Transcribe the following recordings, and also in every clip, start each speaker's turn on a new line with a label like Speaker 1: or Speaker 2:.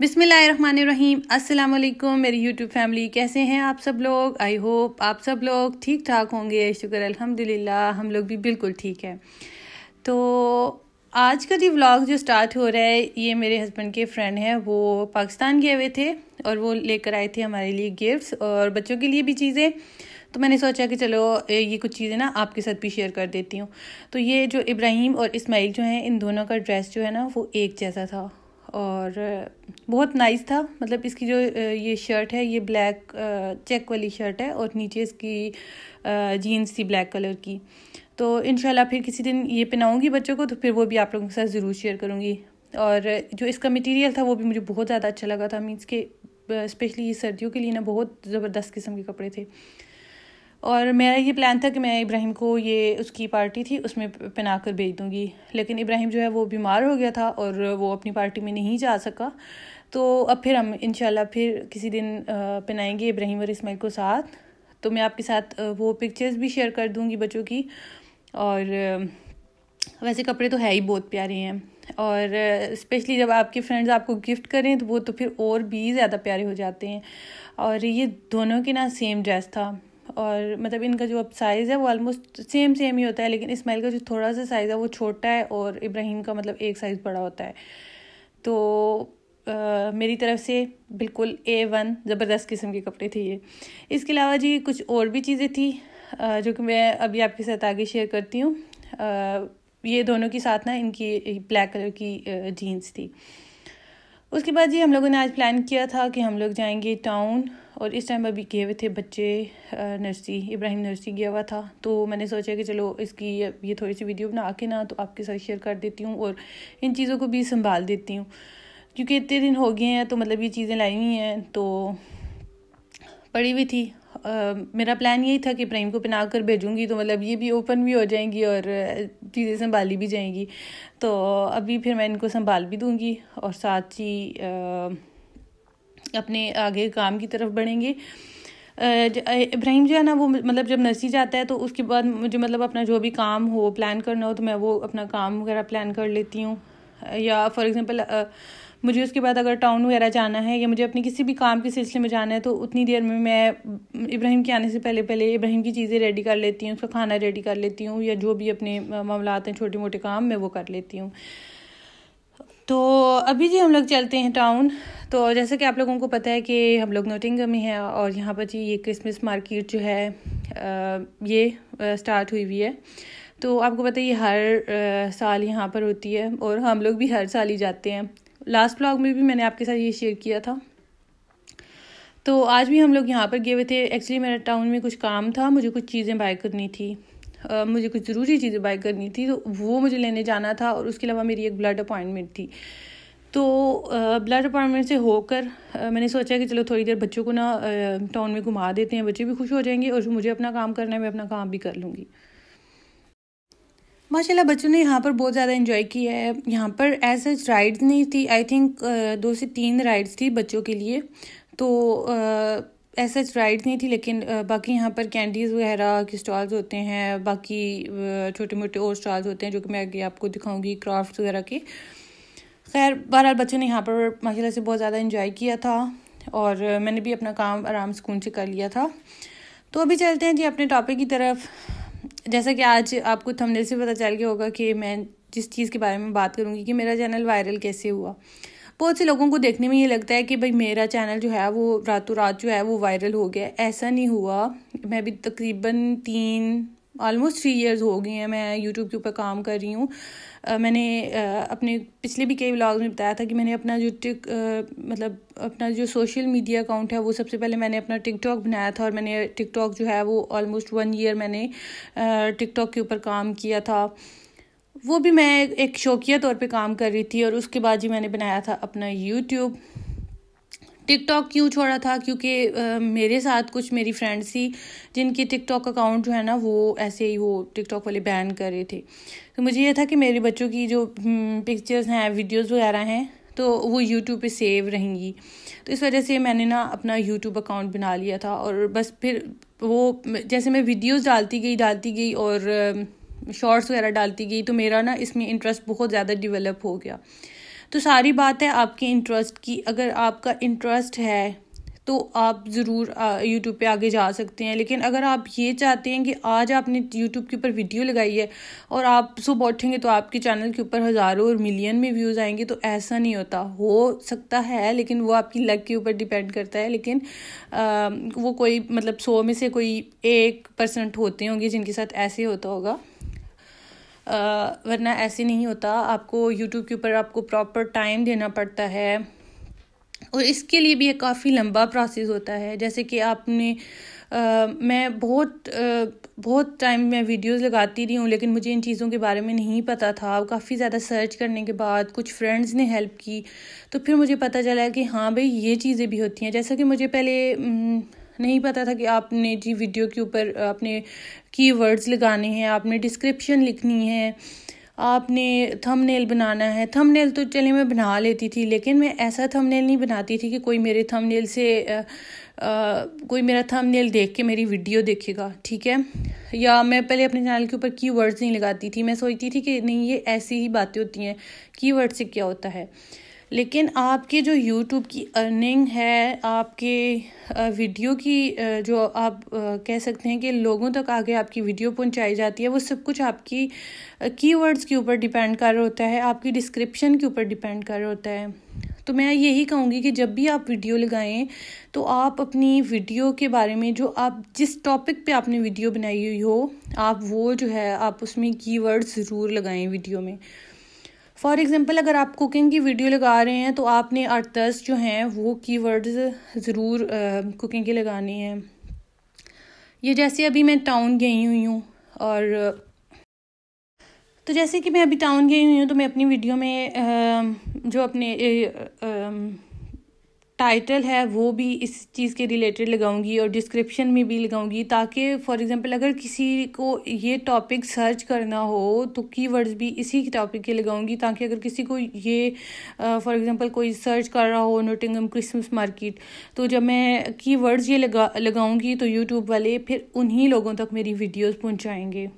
Speaker 1: बिसमीम अस्सलाम वालेकुम मेरी यूट्यूब फैमिली, कैसे हैं आप सब लोग? आई होप आप सब लोग ठीक ठाक होंगे, शुक्र अल्हम्दुलिल्लाह, हम लोग भी बिल्कुल ठीक है। तो आज का जो व्लॉग जो स्टार्ट हो रहा है, ये मेरे हस्बैंड के फ्रेंड हैं, वो पाकिस्तान गए हुए थे और वो लेकर आए थे हमारे लिए गिफ्ट्स और बच्चों के लिए भी चीज़ें। तो मैंने सोचा कि चलो ये कुछ चीज़ें ना आपके साथ भी शेयर कर देती हूँ। तो ये जो इब्राहिम और इस्माइल जो हैं, इन दोनों का ड्रेस जो है ना, वो एक जैसा था। और बहुत नाइस था। मतलब इसकी जो ये शर्ट है, ये ब्लैक चेक वाली शर्ट है और नीचे इसकी जीन्स थी ब्लैक कलर की। तो इन फिर किसी दिन ये पहनाऊँगी बच्चों को तो फिर वो भी आप लोगों के साथ ज़रूर शेयर करूँगी। और जो इसका मटेरियल था, वो भी मुझे बहुत ज़्यादा अच्छा लगा था। मीन्स के स्पेशली ये सर्दियों के लिए ना बहुत ज़बरदस्त किस्म के कपड़े थे। और मेरा ये प्लान था कि मैं इब्राहिम को ये उसकी पार्टी थी, उसमें पहना कर भेज दूँगी। लेकिन इब्राहिम जो है वो बीमार हो गया था और वो अपनी पार्टी में नहीं जा सका। तो अब फिर हम इन फिर किसी दिन पहनाएँगे इब्राहिम और इसमाइल को साथ। तो मैं आपके साथ वो पिक्चर्स भी शेयर कर दूँगी बच्चों की। और वैसे कपड़े तो है ही बहुत प्यारे हैं। और स्पेशली जब आपके फ्रेंड्स आपको गिफ्ट करें तो वो तो फिर और भी ज़्यादा प्यारे हो जाते हैं। और ये दोनों के ना सेम ड्रेस था। और मतलब इनका जो अब साइज़ है वो ऑलमोस्ट सेम सेम ही होता है लेकिन इसमाइल का जो थोड़ा सा साइज़ है वो छोटा है और इब्राहिम का मतलब एक साइज़ बड़ा होता है। तो आ, मेरी तरफ़ से बिल्कुल ए वन ज़बरदस्त किस्म के कपड़े थे ये। इसके अलावा जी कुछ और भी चीज़ें थी जो कि मैं अभी आपके साथ आगे शेयर करती हूँ। ये दोनों के साथ ना इनकी ब्लैक कलर की जीन्स थी। उसके बाद जी हम लोगों ने आज प्लान किया था कि हम लोग जाएँगे टाउन और इस टाइम अभी गए हुए थे बच्चे नर्सरी इब्राहिम नर्सरी गया हुआ था। तो मैंने सोचा कि चलो इसकी ये थोड़ी सी वीडियो बना के ना तो आपके साथ शेयर कर देती हूँ और इन चीज़ों को भी संभाल देती हूँ। क्योंकि इतने दिन हो गए हैं तो मतलब ये चीज़ें लाई हुई हैं तो पड़ी हुई थी। मेरा प्लान यही था कि इब्राहिम को पहना कर भेजूँगी तो मतलब ये भी ओपन भी हो जाएँगी और चीज़ें संभाली भी जाएँगी। तो अभी फिर मैं इनको संभाल भी दूँगी और साथ ही अपने आगे काम की तरफ़ बढ़ेंगे। इब्राहिम जो है ना, वो मतलब जब नर्सरी जाता है तो उसके बाद मुझे मतलब अपना जो भी काम हो प्लान करना हो तो मैं वो अपना काम वगैरह प्लान कर लेती हूँ। या फॉर एग्ज़ाम्पल मुझे उसके बाद अगर टाउन वगैरह जाना है या मुझे अपने किसी भी काम के सिलसिले में जाना है तो उतनी देर में मैं इब्राहिम के आने से पहले पहले इब्राहिम की चीज़ें रेडी कर लेती हूँ, उसका खाना रेडी कर लेती हूँ या जो भी अपने मामलात हैं छोटे मोटे काम, मैं वो कर लेती हूँ। तो अभी जी हम लोग चलते हैं टाउन तो जैसे कि आप लोगों को पता है कि हम लोग नोटिंग में हैं और यहाँ पर जी ये क्रिसमस मार्केट जो है ये स्टार्ट हुई हुई है। तो आपको पता है ये हर साल यहाँ पर होती है और हम लोग भी हर साल ही जाते हैं। लास्ट ब्लॉग में भी मैंने आपके साथ ये शेयर किया था। तो आज भी हम लोग यहाँ पर गए हुए थे। एक्चुअली मेरा टाउन में कुछ काम था। मुझे कुछ चीज़ें बाय करनी थी। Uh, मुझे कुछ ज़रूरी चीज़ें बाय करनी थी। तो वो मुझे लेने जाना था और उसके अलावा मेरी एक ब्लड अपॉइंटमेंट थी। तो ब्लड अपॉइंटमेंट से होकर मैंने सोचा कि चलो थोड़ी देर बच्चों को ना टाउन में घुमा देते हैं। बच्चे भी खुश हो जाएँगे और मुझे अपना काम करना है मैं अपना काम भी कर लूँगी। माशाल्लाह, बच्चों ने यहाँ पर बहुत ज़्यादा इन्जॉय किया है। यहाँ पर एज सच राइड्स नहीं थी आई थिंक दो से तीन राइड्स थी बच्चों के लिए। तो एज सच राइड्स नहीं थी, लेकिन बाकी यहाँ पर कैंडीज़ वगैरह के स्टॉल्स होते हैं, बाकी छोटे मोटे और स्टॉल्स होते हैं, जो कि मैं आगे आपको दिखाऊँगी क्राफ्ट वगैरह के। खैर, बहरहाल बच्चों ने यहाँ पर माशाल्लाह से बहुत ज़्यादा इन्जॉय किया था, और मैंने भी अपना काम आराम सुकून से कर लिया था। तो अभी चलते हैं जी अपने टॉपिक की तरफ़। जैसा कि आज आपको थंबनेल से पता चल गया होगा कि मैं जिस चीज़ के बारे में बात करूँगी कि मेरा चैनल वायरल कैसे हुआ। बहुत से लोगों को देखने में ये लगता है कि भाई मेरा चैनल जो है वो रातों रात जो है वो वायरल हो गया। ऐसा नहीं हुआ। मैं भी तकरीबन तीन ऑलमोस्ट थ्री इयर्स हो गए हैं मैं यूट्यूब के ऊपर काम कर रही हूँ। मैंने अपने पिछले भी कई व्लॉग्स में बताया था कि मैंने अपना जो टिक मतलब अपना जो सोशल मीडिया अकाउंट है, वो सबसे पहले मैंने अपना टिकटॉक बनाया था और मैंने टिकटॉक जो है वो ऑलमोस्ट वन ईयर मैंने टिकटॉक के ऊपर काम किया था। वो भी मैं एक शौकिया तौर पे काम कर रही थी और उसके बाद ही मैंने बनाया था अपना यूट्यूब टिकटॉक क्यों छोड़ा था? क्योंकि मेरे साथ कुछ मेरी फ्रेंड्स थी जिनकी टिकटॉक अकाउंट जो है ना वो ऐसे ही वो टिकटॉक वाले बैन कर रहे थे। तो मुझे ये था कि मेरे बच्चों की जो पिक्चर्स हम्म, हैं वीडियोज़ वगैरह हैं तो वो यूट्यूब पे सेव रहेंगी। तो इस वजह से मैंने ना अपना यूट्यूब अकाउंट बना लिया था और बस फिर वो जैसे मैं वीडियोस डालती गई डालती गई और शॉर्ट्स वगैरह डालती गई तो मेरा ना इसमें इंटरेस्ट बहुत ज़्यादा डिवेलप हो गया। तो सारी बात है आपके इंटरेस्ट की अगर आपका इंटरेस्ट है तो आप ज़रूर यूट्यूब पे आगे जा सकते हैं। लेकिन अगर आप ये चाहते हैं कि आज आपने यूट्यूब के ऊपर वीडियो लगाई है और आप सुबह उठेंगे तो आपके चैनल के ऊपर हज़ारों और मिलियन में व्यूज़ आएँगे तो ऐसा नहीं होता। हो सकता है लेकिन वो आपकी लक के ऊपर डिपेंड करता है। लेकिन आ, वो कोई मतलब सौ में से कोई एक परसेंट होते होंगे जिनके साथ ऐसे होता होगा। वरना ऐसे नहीं होता। आपको यूट्यूब के ऊपर आपको प्रॉपर टाइम देना पड़ता है। और इसके लिए भी ये काफ़ी लंबा प्रोसेस होता है। जैसे कि आपने आ, मैं बहुत आ, बहुत टाइम मैं वीडियोस लगाती रही हूँ लेकिन मुझे इन चीज़ों के बारे में नहीं पता था। काफ़ी ज़्यादा सर्च करने के बाद कुछ फ्रेंड्स ने हेल्प की तो फिर मुझे पता चला कि हाँ भाई ये चीज़ें भी होती हैं। जैसा कि मुझे पहले नहीं पता था कि आपने जी वीडियो के ऊपर अपने कीवर्ड्स लगाने हैं आपने डिस्क्रिप्शन लिखनी है आपने थंबनेल बनाना है। थंबनेल तो चलिए मैं बना लेती थी लेकिन मैं ऐसा थंबनेल नहीं बनाती थी कि कोई मेरे थंबनेल से आ, आ, कोई मेरा थंबनेल देख के मेरी वीडियो देखेगा ठीक है? या मैं पहले अपने चैनल के ऊपर कीवर्ड्स नहीं लगाती थी। मैं सोचती थी कि नहीं ये ऐसी ही बातें होती हैं कीवर्ड से क्या होता है? लेकिन आपके जो यूट्यूब की अर्निंग है, आपके वीडियो की जो आप कह सकते हैं कि लोगों तक आगे आपकी वीडियो पहुंचाई जाती है, वो सब कुछ आपकी कीवर्ड्स के ऊपर डिपेंड कर रहा होता है, आपकी डिस्क्रिप्शन के ऊपर डिपेंड कर रहा होता है। तो मैं यही कहूँगी कि जब भी आप वीडियो लगाएँ तो आप अपनी वीडियो के बारे में जो आप, जिस टॉपिक पे आपने वीडियो बनाई हुई हो, आप वो जो है, आप उसमें कीवर्ड्स ज़रूर लगाएँ वीडियो में। फॉर एग्ज़ाम्पल अगर आप कुकिंग की वीडियो लगा रहे हैं तो आपने दस जो हैं, वो कीवर्ड्स ज़रूर कुकिंग के लगाने हैं। ये जैसे अभी मैं टाउन गई हुई हूँ, और तो जैसे कि मैं अभी टाउन गई हुई हूँ तो मैं अपनी वीडियो में जो अपने टाइटल है, वो भी इस चीज़ के रिलेटेड लगाऊँगी और डिस्क्रिप्शन में भी लगाऊँगी ताकि फॉर एग्जांपल अगर किसी को ये टॉपिक सर्च करना हो तो कीवर्ड्स भी इसी टॉपिक के लगाऊँगी ताकि अगर किसी को ये फॉर एग्जांपल कोई सर्च कर रहा हो नोटिंगम क्रिसमस मार्केट तो जब मैं कीवर्ड्स ये लगा, लगाऊँगी तो यूट्यूब वाले फिर उन्हीं लोगों तक मेरी वीडियोज़ पहुँचाएँगे।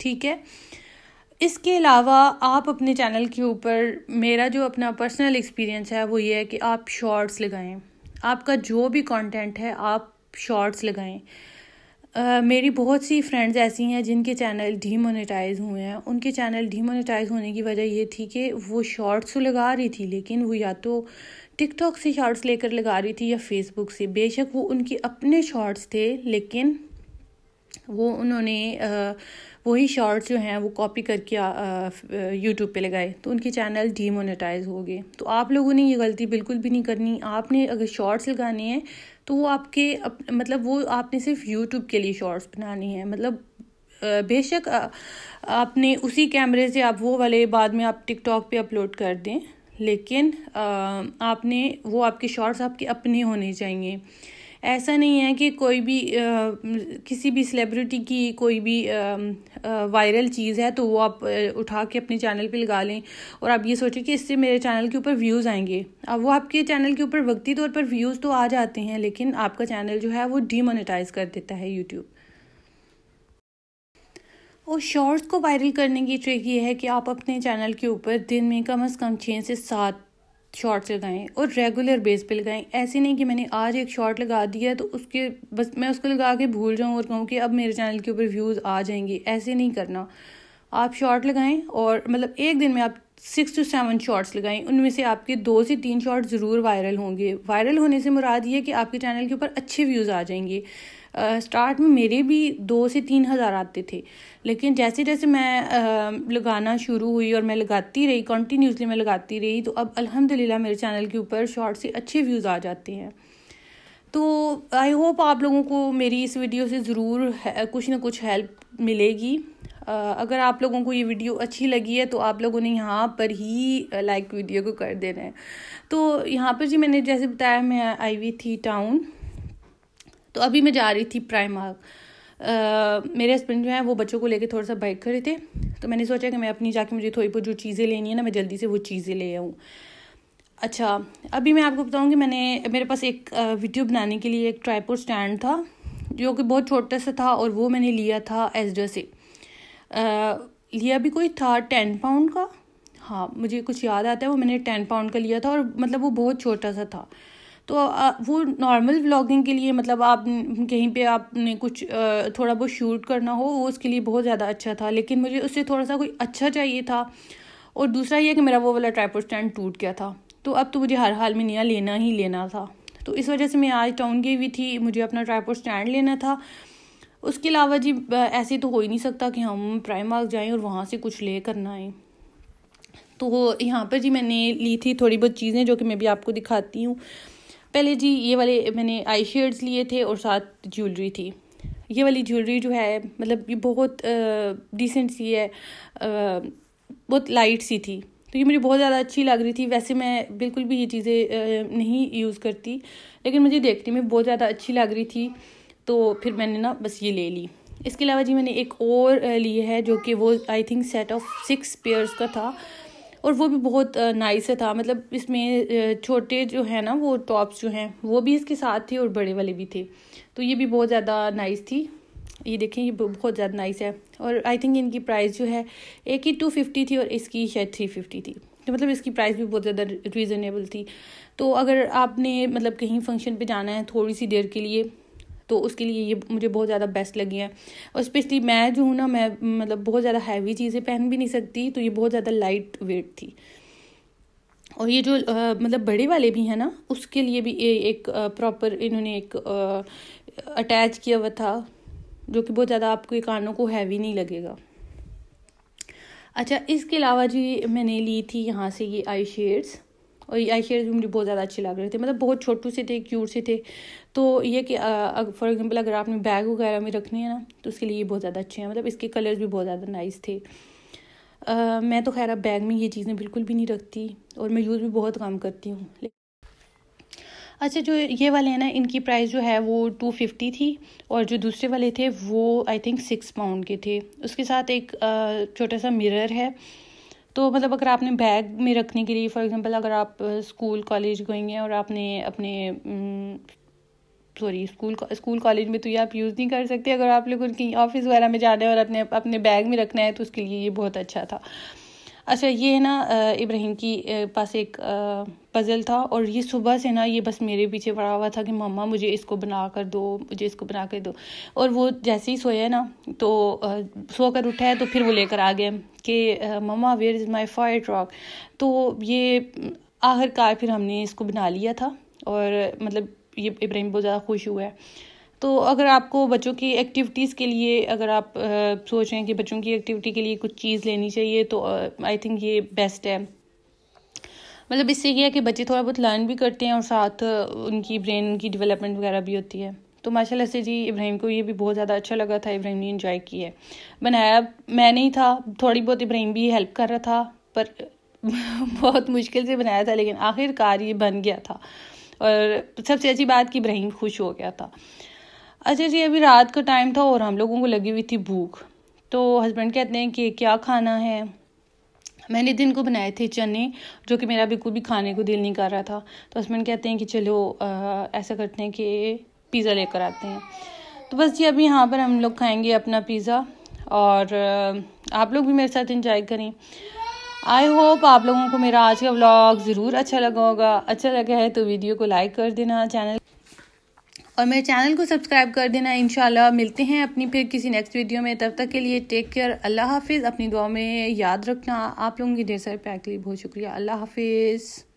Speaker 1: ठीक है? इसके अलावा आप अपने चैनल के ऊपर मेरा जो अपना पर्सनल एक्सपीरियंस है वो ये है कि आप शॉर्ट्स लगाएँ। आपका जो भी कंटेंट है आप शॉर्ट्स लगाएँ। Uh, मेरी बहुत सी फ्रेंड्स ऐसी हैं जिनके चैनल डीमोनेटाइज हुए हैं। उनके चैनल डीमोनेटाइज होने की वजह ये थी कि वो शॉर्ट्स तो लगा रही थी लेकिन वो या तो टिकटॉक से शॉर्ट्स लेकर लगा रही थी या फेसबुक से। बेशक वो उनके अपने शॉर्ट्स थे लेकिन वो उन्होंने uh, वही शॉर्ट्स जो हैं वो कॉपी करके यूट्यूब पे लगाए तो उनके चैनल डीमोनेटाइज हो गए तो आप लोगों ने ये गलती बिल्कुल भी नहीं करनी। आपने अगर शॉर्ट्स लगाने हैं तो वो आपके अप, मतलब वो आपने सिर्फ़ यूट्यूब के लिए शॉर्ट्स बनानी है। मतलब बेशक आपने उसी कैमरे से आप वो वाले बाद में आप टिकटॉक पे अपलोड कर दें लेकिन आपने वो आपके शॉर्ट्स आपके अपने होने चाहिए। ऐसा नहीं है कि कोई भी आ, किसी भी सेलिब्रिटी की कोई भी वायरल चीज़ है तो वो आप उठा के अपने चैनल पे लगा लें और आप ये सोचें कि इससे मेरे चैनल के ऊपर व्यूज़ आएँगे। अब वो आपके चैनल के ऊपर वक्ती तौर पर व्यूज़ तो आ जाते हैं लेकिन आपका चैनल जो है वो डीमोनेटाइज कर देता है यूट्यूब और शॉर्ट्स को वायरल करने की ट्रिक ये है कि आप अपने चैनल के ऊपर दिन में कम अज़ कम छः से सात शॉर्ट्स लगाएँ और रेगुलर बेस पे लगाएँ। ऐसे नहीं कि मैंने आज एक शॉर्ट लगा दिया तो उसके बस मैं उसको लगा के भूल जाऊँ और कहूँ कि अब मेरे चैनल के ऊपर व्यूज़ आ जाएँगे। ऐसे नहीं करना। आप शॉर्ट लगाएँ और मतलब एक दिन में आप सिक्स टू सेवन शॉर्ट्स लगाएँ। उनमें से आपके दो से तीन शॉर्ट ज़रूर वायरल होंगे। वायरल होने से मुराद ये कि आपके चैनल के ऊपर अच्छे व्यूज़ आ जाएँगे। स्टार्ट में मेरे भी दो से तीन हज़ार आते थे। लेकिन जैसे जैसे मैं लगाना शुरू हुई और मैं लगाती रही कंटिन्यूसली मैं लगाती रही तो अब अल्हम्दुलिल्लाह मेरे चैनल के ऊपर शॉर्ट से अच्छे व्यूज़ आ जाते हैं। तो आई होप आप लोगों को मेरी इस वीडियो से ज़रूर कुछ ना कुछ हेल्प मिलेगी। अगर आप लोगों को ये वीडियो अच्छी लगी है तो आप लोगों ने यहाँ पर ही लाइक वीडियो को कर देना है। तो यहाँ पर जी मैंने जैसे बताया, मैं आई हुई थी टाउन तो अभी मैं जा रही थी प्राइम मेरे हस्बैंड जो है वो बच्चों को लेके थोड़ा सा बाइक खड़े थे। तो मैंने सोचा कि मैं अपनी जाके मुझे थोड़ी बहुत जो चीज़ें लेनी है ना मैं जल्दी से वो चीज़ें ले आऊँ। अच्छा अभी मैं आपको बताऊँगी मैंने मेरे पास एक वीडियो बनाने के लिए एक ट्राईपोर्ट स्टैंड था जो कि बहुत छोटा सा था और वो मैंने लिया था एसडा से। आ, लिया भी कोई था टेन पाउंड का? हाँ मुझे कुछ याद आता है वो मैंने टेन पाउंड का लिया था और मतलब वो बहुत छोटा सा था। तो वो नॉर्मल व्लॉगिंग के लिए मतलब आप कहीं पे आपने कुछ थोड़ा बहुत शूट करना हो, वो उसके लिए बहुत ज़्यादा अच्छा था। लेकिन मुझे उससे थोड़ा सा कोई अच्छा चाहिए था। और दूसरा ये कि मेरा वो वाला ट्राईपोड स्टैंड टूट गया था। तो अब तो मुझे हर हाल में नया लेना ही लेना था। तो इस वजह से मैं आज टाउन गई हुई थी, मुझे अपना ट्राईपोड स्टैंड लेना था। उसके अलावा जी ऐसे तो हो ही नहीं सकता कि हम प्राइम मार्क जाएँ और वहाँ से कुछ ले करना आए। तो यहाँ पर जी मैंने ली थी थोड़ी बहुत चीज़ें, जो कि मैं भी आपको दिखाती हूँ। पहले जी, ये वाले मैंने आई शेड्स लिए थे और साथ ज्वेलरी थी। ये वाली ज्वेलरी जो है मतलब ये बहुत डिसेंट सी है बहुत लाइट सी थी। तो ये मुझे बहुत ज़्यादा अच्छी लग रही थी। वैसे मैं बिल्कुल भी ये चीज़ें नहीं यूज़ करती, लेकिन मुझे देखने में बहुत ज़्यादा अच्छी लग रही थी। तो फिर मैंने ना बस ये ले ली। इसके अलावा जी मैंने एक और ली है जो कि वो I think set of six pairs का था। और वो भी बहुत नाइस था। मतलब इसमें छोटे जो है ना, वो टॉप्स जो हैं, वो भी इसके साथ थे और बड़े वाले भी थे। तो ये भी बहुत ज़्यादा नाइस थी। ये देखें, ये बहुत ज़्यादा नाइस है। और आई थिंक इनकी प्राइस जो है एक ही टू फिफ्टी थी और इसकी शायद थ्री फिफ्टी थी। तो मतलब इसकी प्राइस भी बहुत ज़्यादा रीज़नेबल थी। तो अगर आपने मतलब कहीं फ़ंक्शन पे जाना है थोड़ी सी देर के लिए तो उसके लिए ये मुझे बहुत ज़्यादा बेस्ट लगी हैं। और स्पेशली मैं जो हूँ ना मैं मतलब बहुत ज़्यादा हैवी चीज़ें पहन भी नहीं सकती तो ये बहुत ज़्यादा लाइट वेट थी। और ये जो आ, मतलब बड़े वाले भी हैं ना उसके लिए भी ए, एक प्रॉपर इन्होंने एक अटैच किया हुआ था जो कि बहुत ज़्यादा आपको कानों को हैवी नहीं लगेगा। अच्छा इसके अलावा जी मैंने ली थी यहाँ से ये आई शेड्स और आई भी मुझे बहुत ज़्यादा अच्छे लग रहे थे। मतलब बहुत छोटू से थे क्यूट से थे। तो ये कि फॉर एग्जांपल अगर आपने बैग वगैरह में रखने है ना तो उसके लिए ये बहुत ज़्यादा अच्छे हैं। मतलब इसके कलर्स भी बहुत ज़्यादा नाइस थे। आ, मैं तो खैर अब बैग में ये चीज़ें बिल्कुल भी नहीं रखती और मैं यूज़ भी बहुत कम करती हूँ। अच्छा जो ये वाले हैं ना इनकी प्राइस जो है वो टू फिफ्टी थी और जो दूसरे वाले थे वो आई थिंक सिक्स पाउंड के थे। उसके साथ एक छोटा सा मिरर है। तो मतलब अगर आपने बैग में रखने के लिए फॉर एग्जांपल अगर आप स्कूल कॉलेज गएँगे और आपने अपने सॉरी स्कूल स्कूल कॉलेज में तो ये आप यूज़ नहीं कर सकते। अगर आप लोग उनकी ऑफ़िस वगैरह में जाना है और अपने अपने बैग में रखना है तो उसके लिए ये बहुत अच्छा था। अच्छा ये है ना इब्राहिम की पास एक पज़ल था और ये सुबह से ना ये बस मेरे पीछे पड़ा हुआ था कि, मम्मा, मुझे इसको बना कर दो, मुझे इसको बना कर दो। और वो जैसे ही सोया ना तो सो कर उठा है तो फिर वो लेकर आ गया कि mamma where is my fire truck तो ये, आखिरकार फिर हमने इसको बना लिया था और मतलब ये इब्राहिम बहुत ज़्यादा खुश हुआ है। तो अगर आपको बच्चों की एक्टिविटीज़ के लिए अगर आप आ, सोच रहे हैं कि बच्चों की एक्टिविटी के लिए कुछ चीज़ लेनी चाहिए तो आई थिंक ये बेस्ट है। मतलब इससे ये है कि बच्चे थोड़ा बहुत लर्न भी करते हैं और साथ उनकी ब्रेन की डेवलपमेंट वगैरह भी होती है। तो माशाल्लाह से जी इब्राहिम को ये भी बहुत ज़्यादा अच्छा लगा था इब्राहिम ने इंजॉय किया है। बनाया मैं नहीं था थोड़ी बहुत इब्राहिम भी हेल्प कर रहा था पर बहुत मुश्किल से बनाया था लेकिन आखिरकार ये बन गया था। और सबसे अच्छी बात कि इब्राहिम खुश हो गया था। अच्छा जी, अभी रात का टाइम था और हम लोगों को लगी हुई थी भूख। तो हस्बैंड कहते हैं कि क्या खाना है? मैंने दिन को बनाए थे चने, जो कि मेरा बिल्कुल भी खाने को दिल नहीं कर रहा था। तो हस्बैंड कहते हैं कि चलो ऐसा करते हैं कि पिज़्ज़ा लेकर आते हैं। तो बस जी, अभी यहाँ पर हम लोग खाएँगे अपना पिज़्ज़ा और आप लोग भी मेरे साथ इंजॉय करें। आई होप आप लोगों को मेरा आज का व्लॉग ज़रूर अच्छा लगा होगा। अच्छा लगा है तो वीडियो को लाइक कर देना चैनल और मेरे चैनल को सब्सक्राइब कर देना इन मिलते हैं अपनी फिर किसी नेक्स्ट वीडियो में। तब तक के लिए टेक केयर अल्लाह हाफिज़। अपनी दुआ में याद रखना। आप लोगों की ढेर सारे प्यार के लिए बहुत शुक्रिया। अल्लाह हाफिज़।